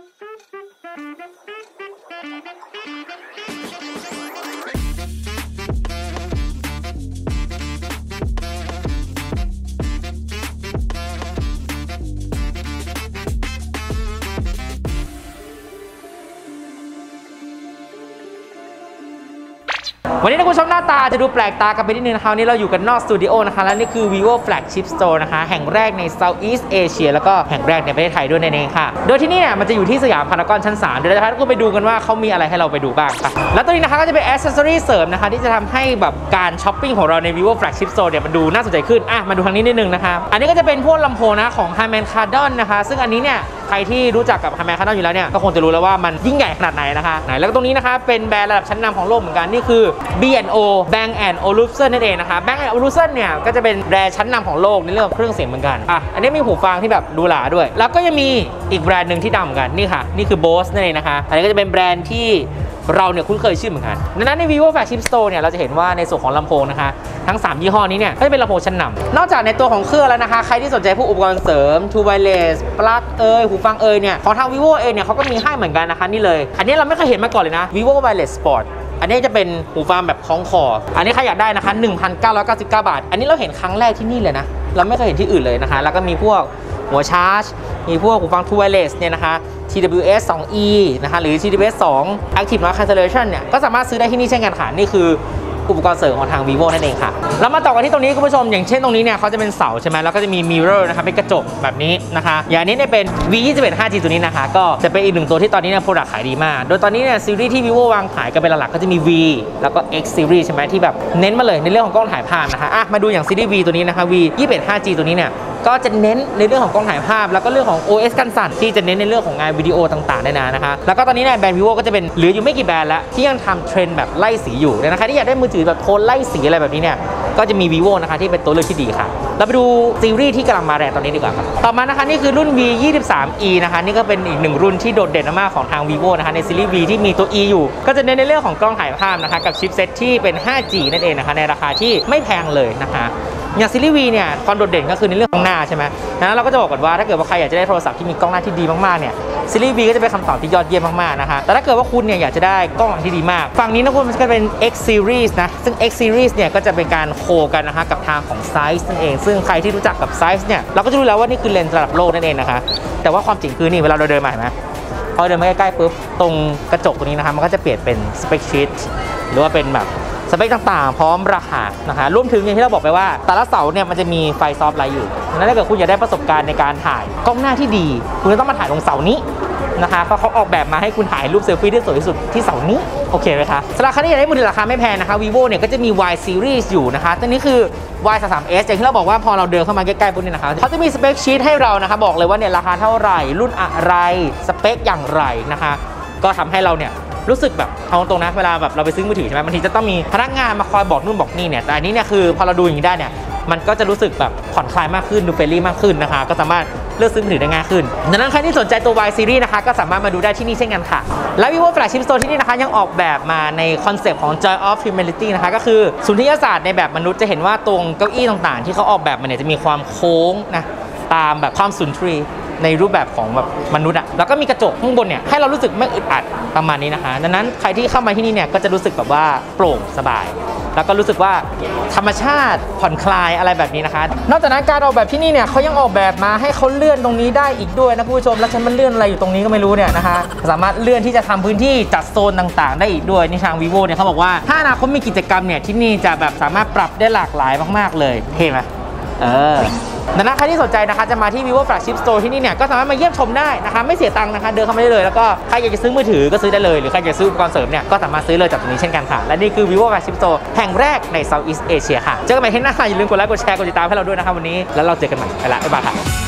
Thank you. วันนี้นะคุณผู้ชมหน้าตาจะดูแปลกตากันไปนิดนึงนะคะวันนี้เราอยู่กันนอกสตูดิโอนะคะและนี่คือ vivo flagship store นะคะ แห่งแรกใน Southeast Asia แล้วก็แห่งแรกในประเทศไทยด้วยนั่นเองค่ะ โดยที่นี่เนี่ยมันจะอยู่ที่สยามพารากอนชั้น3เดี๋ยวเราจะพาทุกคนไปดูกันว่าเขามีอะไรให้เราไปดูบ้างค่ะ แล้วตัวนี้นะคะก็จะเป็น accessory เสริมนะคะที่จะทำให้แบบการช้อปปิ้งของเราใน vivo flagship store เนี่ยมันดูน่าสนใจขึ้นอะมาดูทางนี้นิดนึงนะคะอันนี้ก็จะเป็นพวกลำโพงนะของ Harman Kardon นะคะซึ่งอันนี้เนี่ย ใครที่รู้จักกับ Harman Kardon อยู่แล้วเนี่ยก็คงจะรู้แล้วว่ามันยิ่งใหญ่ขนาดไหนนะคะไหนแล้วก็ตรงนี้นะคะเป็นแบรนด์ระดับชั้นนำของโลกเหมือนกันนี่คือ B&O Bang Olufsen นั่นเองนะคะ Bang Olufsen เนี่ยก็จะเป็นแบรนด์ชั้นนำของโลกในเรื่องเครื่องเสียงเหมือนกันอะอันนี้มีหูฟังที่แบบดูหลาด้วย แล้วก็ยังมีอีกแบรนด์หนึ่งที่ดังเหมือนกันนี่ค่ะนี่คือ Bose นั่นเองนะคะอันนี้ก็จะเป็นแบรนด์ที่ เราเนี่ยคุ้นเคยชื่อเหมือนกันดังนั้นใน vivo flagship store เนี่ยเราจะเห็นว่าในส่วนของลำโพงนะคะ ทั้ง 3 ยี่ห้อนี้เนี่ยก็จะเป็นลำโพงชั้นนำนอกจากในตัวของเครื่องแล้วนะคะ ใครที่สนใจพวกอุปกรณ์เสริม True Wireless ปลั๊กเอยหูฟังเอยเนี่ยของทาง vivo เองเนี่ยเขาก็มีให้เหมือนกันนะคะนี่เลย อันนี้เราไม่เคยเห็นมาก่อนเลยนะ vivo wireless sport อันนี้จะเป็นหูฟังแบบคล้องคอ อันนี้ใครอยากได้นะคะ 1,999 บาท อันนี้เราเห็นครั้งแรกที่นี่เลยนะ เราไม่เคยเห็นที่อื่นเลยนะคะ แล้วก็มีพวก หัวชาร์จ มีพวกหูฟัง True Wireless เนี่ยนะคะ TWS 2E นะคะหรือ TWS 2 Active Noise Cancellation เนี่ยก็สามารถซื้อได้ที่นี่เช่นกันค่ะนี่คือ อุปกรณ์เสริมของทาง vivo นั่นเองค่ะ แล้วมาต่อกันที่ตรงนี้คุณผู้ชม อย่างเช่นตรงนี้เนี่ยเขาจะเป็นเสาใช่ไหมแล้วก็จะมี mirror นะคะเป็นกระจกแบบนี้นะคะ อย่างนี้เนี่ยเป็น V21 5G ตัวนี้นะคะ ก็จะเป็นอีกหนึ่งตัวที่ตอนนี้เนี่ย product ขายดีมาก โดยตอนนี้เนี่ยซีรีส์ที่ vivo วางขายกันเป็นหลักๆก็จะมี V แล้วก็ X series ใช่ไหมที่แบบเน้นมาเลยในเรื่องของกล้องถ่ายภาพนะคะอะมาดูอย่างซีรีส์ V ตัวนี้นะคะ V 21 5G ตัวนี้เนี่ยก็จะเน้นในเรื่องของกล้องถ่ายภาพ แล้วก็เรื่องของ OS กันสั่นที่จะเน้นในเรื่องของงานวิดีโอต่างๆได้นะนะคะ แล้วก็ตอนนี้เนี่ยแบรนด์ vivo ก็จะเป็นเหลืออยู่ไม่กี่แบรนด์แล้วที่ยังทำเทรนด์แบบไล่สีอยู่นะคะที่อยากได้มือถือแบบโทนไล่สีอะไรแบบนี้เนี่ยก็จะมี vivo นะคะที่เป็นตัวเลือกที่ดีค่ะ เราไปดูซีรีส์ที่กำลังมาแรงตอนนี้ดีกว่าครับ ต่อมานะคะนี่คือรุ่น V 23 e นะคะนี่ก็เป็นอีกหนึ่งรุ่นที่โดดเด่นมากๆของทาง vivo นะคะในซีรีส์ V ที่มีตัว e อยู่ ก็จะเน้นในเรื่องของกล้องถ่ายภาพนะคะกับชิปเซ็ตที่เป็น 5G นั่นเองนะคะในราคาที่ไม่แพงเลยนะคะ อย่างซีรีส์ V เนี่ยความโดดเด่นก็คือในเรื่องของหน้าใช่ไหมนะเราก็จะบอกก่อนว่าถ้าเกิดว่าใครอยากจะได้โทรศัพท์ที่มีกล้องหน้าที่ดีมากๆเนี่ยซีรีส์ V ก็จะเป็นคำตอบที่ยอดเยี่ยมมากๆนะคะแต่ถ้าเกิดว่าคุณเนี่ยอยากจะได้กล้องที่ดีมาก ฝั่งนี้นะคุณมันก็เป็น X series นะ ซึ่ง X series เนี่ยก็จะเป็นการ co กันนะคะกับทางของ Zeiss นั่นเอง ซึ่งใครที่รู้จักกับ Zeiss เนี่ยเราก็จะรู้แล้วว่านี่คือเลนส์ระดับโลกนั่นเองนะคะ แต่ว่าความจริงคือนี่เวลาเราเดินมาเห็นไหมพอเดินมาใกล้ๆปุ๊บตรงกระจกตรงนี้นะคะมันก็จะเปลี่ยนเป็น spec sheet หรือว่าเป็นแบบ สเปคต่างๆ พร้อมราคานะคะรวมถึงอย่างที่เราบอกไปว่า แต่ละเสาเนี่ยมันจะมีไฟ softlight อยู่ดังนั้นถ้าเกิดคุณอยากได้ประสบการณ์ในการถ่ายกล้องหน้าที่ดี คุณจะต้องมาถ่ายตรงเสานี้นะคะเพราะเขาออกแบบมาให้คุณถ่ายรูปเซลฟี่ที่สวยที่สุดที่เสานี้ โอเคไหมคะสำหรับใครที่อยากได้มือถือราคาไม่แพงนะคะ vivo เนี่ยก็จะมี Y series อยู่นะคะตัวนี้คือ Y 3 3 S อย่างที่เราบอกว่าพอเราเดินเข้ามาใกล้ๆปุ๊บเนี่ยนะคะเขาจะมี spec sheet ให้เรานะคะบอกเลยว่าเนี่ยราคาเท่าไหร่รุ่นอะไรสเปคอย่างไรนะคะก็ทำให้เราเนี่ย รู้สึกแบบเอาตรงนะเวลาแบบเราไปซื้อมือถือใช่ไหมบางทีจะต้องมีพนักงานมาคอยบอกนู่นบอกนี่เนี่ยแต่อันนี้เนี่ยคือพอเราดูอย่างนี้ได้เนี่ยมันก็จะรู้สึกแบบผ่อนคลายมากขึ้นดู friendly มากขึ้นนะคะ ก็สามารถเลือกซื้อมือถือได้ง่ายขึ้น ดังนั้นใครที่สนใจตัว Y series นะคะ ก็สามารถมาดูได้ที่นี่เช่นกันค่ะ และ vivo flagship store ที่นี่นะคะ ยังออกแบบมาในคอนเซปต์ของ joy of humanity นะคะ ก็คือสุนทรียศาสตร์ในแบบมนุษย์จะเห็นว่าตรงเก้าอี้ต่างๆ ที่เขาออกแบบมาเนี่ยจะมีความโค้งนะตามแบบความสุนทรี ในรูปแบบของแบบมนุษย์อะแล้วก็มีกระจกข้างบนเนี่ยให้เรารู้สึกไม่อึดอัดประมาณนี้นะคะดังนั้นใครที่เข้ามาที่นี่เนี่ยก็จะรู้สึกแบบว่าโปร่งสบาย แล้วก็รู้สึกว่าธรรมชาติผ่อนคลายอะไรแบบนี้นะคะ นอกจากนั้นการออกแบบที่นี่เนี่ยเขายังออกแบบมาให้เขาเลื่อนตรงนี้ได้อีกด้วยนะคุณผู้ชม แล้วฉันมันเลื่อนอะไรอยู่ตรงนี้ก็ไม่รู้เนี่ยนะคะสามารถเลื่อนที่จะทำพื้นที่จัดโซนต่างๆ ได้อีกด้วยในทาง vivo เนี่ยเขาบอกว่าถ้าอนาคตมีกิจกรรมเนี่ยที่นี่จะแบบสามารถปรับได้หลากหลายมาก ๆ เลยเท่ไหม เออดังนั้นใครที่สนใจนะคะจะมาที่ vivo flagship store ที่นี่เนี่ยก็สามารถมาเยี่ยมชมได้นะคะไม่เสียตังค์นะคะเดินเข้ามาได้เลยแล้วก็ใครอยากจะซื้อมือถือก็ซื้อได้เลยหรือใครอยากซื้ออุปกรณ์เสริมเนี่ยก็สามารถซื้อเลยจากตรงนี้เช่นกันค่ะและนี่คือ vivo flagship store แห่งแรกใน Southeast Asia ค่ะเจอกันใหม่ที่หน้าอย่าลืมกดไลค์กดแชร์กดติดตามให้เราด้วยนะคะวันนี้แล้วเราเจอกันใหม่ไปละบ๊ายบายค่ะ